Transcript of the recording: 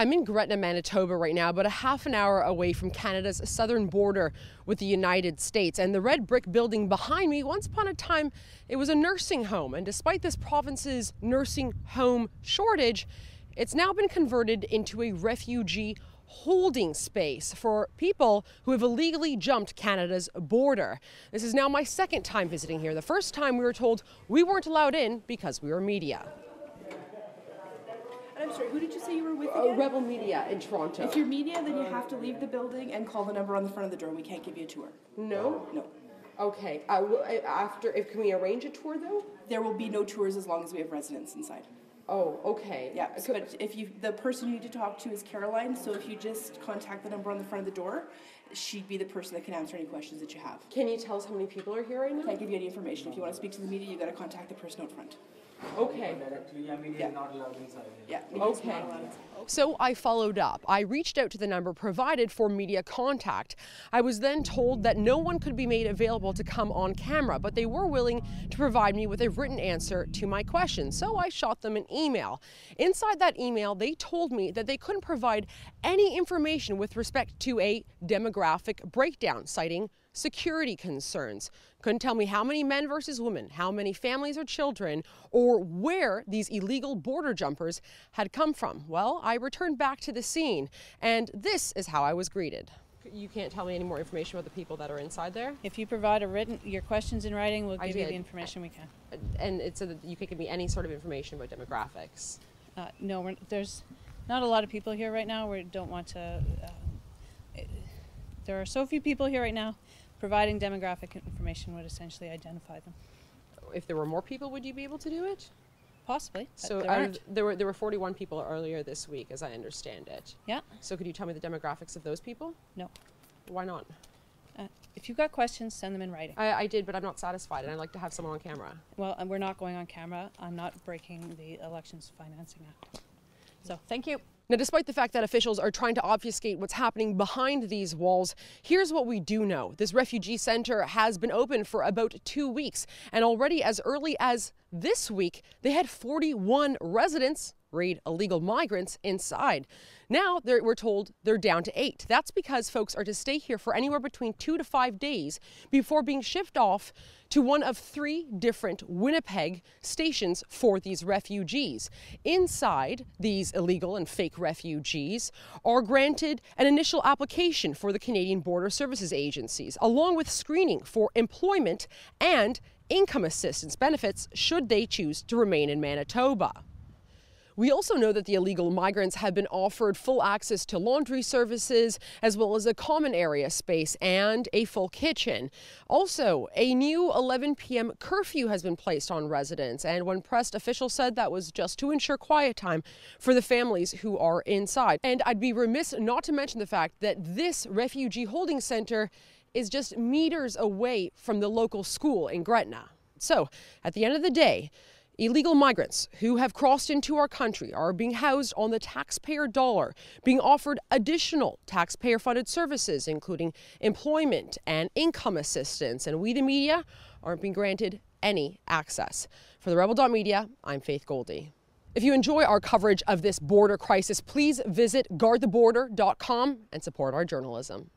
I'm in Gretna, Manitoba right now, about a half an hour away from Canada's southern border with the United States. And the red brick building behind me, once upon a time, it was a nursing home. And despite this province's nursing home shortage, it's now been converted into a refugee holding space for people who have illegally jumped Canada's border. This is now my second time visiting here. The first time we were told we weren't allowed in because we were media. I'm sorry, who did you say you were with Uh. Rebel Media in Toronto. if you're media, then you have to leave the building and call the number on the front of the door. We can't give you a tour. no? No. Okay. Uh, uh, after, if can we arrange a tour though? There will be no tours as long as we have residents inside. Oh, okay. Yeah, so, but if you, the person you need to talk to is Caroline, so if you just contact the number on the front of the door, she'd be the person that can answer any questions that you have. Can you tell us how many people are here right now? Can't give you any information. If you want to speak to the media, you got to contact the person out front. Okay. Directly, yeah, media Yeah. not allowed inside. Yeah, media's Okay. not allowed inside. So I followed up. I reached out to the number provided for media contact. I was then told that no one could be made available to come on camera, but they were willing to provide me with a written answer to my question. So I shot them an email. Inside that email, they told me that they couldn't provide any information with respect to a demographic breakdown, citing security concerns. Couldn't tell me how many men versus women, how many families or children, or where these illegal border jumpers had come from. Well, I returned back to the scene, and this is how I was greeted. You can't tell me any more information about the people that are inside there? If you provide a written, your questions in writing, we'll give you the information we can. And it's so that you can give me any sort of information about demographics. Uh, no, we're, there's not a lot of people here right now. We don't want to. It- there are so few people here right now. Providing demographic information would essentially identify them. If there were more people, would you be able to do it? Possibly. So there there were there were 41 people earlier this week, as I understand it. yeah. So could you tell me the demographics of those people? No. Why not? Uh, if you've got questions, send them in writing. I, I did, but I'm not satisfied, and I'd like to have someone on camera. Well, and we're not going on camera. I'm not breaking the Elections Financing Act. So thank you. Now, despite the fact that officials are trying to obfuscate what's happening behind these walls, here's what we do know. This refugee center has been open for about two weeks, and already as early as this week, they had 41 residents, read illegal migrants, inside. Now we're told they're down to eight. That's because folks are to stay here for anywhere between two to five days before being shipped off to one of three different Winnipeg stations for these refugees. Inside, these illegal and fake refugees are granted an initial application for the Canadian Border Services agencies, along with screening for employment and income assistance benefits should they choose to remain in Manitoba. We also know that the illegal migrants have been offered full access to laundry services, as well as a common area space and a full kitchen. Also, a new 11 p.m. curfew has been placed on residents, and when pressed, officials said that was just to ensure quiet time for the families who are inside. And I'd be remiss not to mention the fact that this refugee holding center is just meters away from the local school in Gretna. So, at the end of the day, Illegal migrants who have crossed into our country are being housed on the taxpayer dollar, being offered additional taxpayer funded services, including employment and income assistance. And we, the media, aren't being granted any access. For the Rebel.media, I'm Faith Goldy. If you enjoy our coverage of this border crisis, please visit guardtheborder.com and support our journalism.